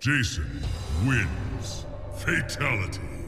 Jason wins. Fatality.